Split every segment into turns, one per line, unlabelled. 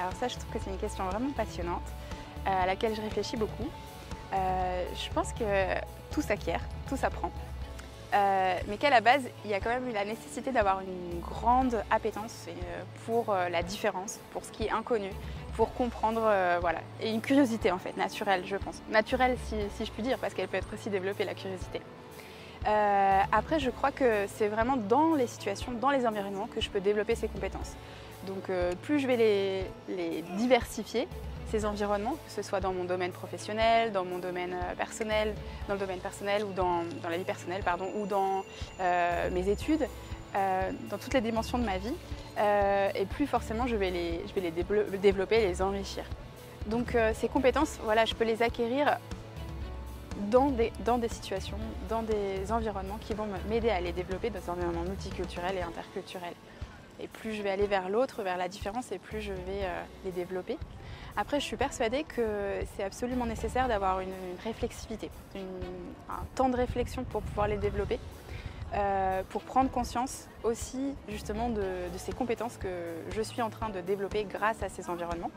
Alors ça, je trouve que c'est une question vraiment passionnante, euh, à laquelle je réfléchis beaucoup. Euh, je pense que tout s'acquiert, tout s'apprend. Euh, mais qu'à la base, il y a quand même eu la nécessité d'avoir une grande appétence pour la différence, pour ce qui est inconnu, pour comprendre, voilà, et une curiosité en fait, naturelle, je pense. Naturelle si, si je puis dire, parce qu'elle peut être aussi développée, la curiosité. Euh, après, je crois que c'est vraiment dans les situations, dans les environnements que je peux développer ces compétences. Donc euh, plus je vais les, diversifier, ces environnements, que ce soit dans mon domaine professionnel, dans mon domaine euh, personnel, dans le domaine personnel ou dans, la vie personnelle, pardon, ou dans mes études, dans toutes les dimensions de ma vie, et plus forcément je vais les, je vais les développer, les enrichir. Donc ces compétences, voilà, je peux les acquérir dans des, situations, dans des environnements qui vont m'aider à les développer dans des environnements multiculturels et interculturels. Et plus je vais aller vers l'autre, vers la différence, et plus je vais euh, les développer. Après, je suis persuadée que c'est absolument nécessaire d'avoir une, réflexivité, un temps de réflexion pour pouvoir les développer, euh, pour prendre conscience aussi justement de ces compétences que je suis en train de développer grâce à ces environnements.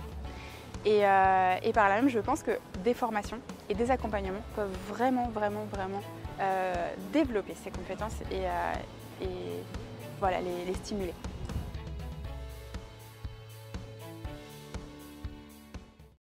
Euh, et, par là même, je pense que des formations et des accompagnements peuvent vraiment, vraiment, vraiment euh, développer ces compétences et, euh, voilà, les stimuler.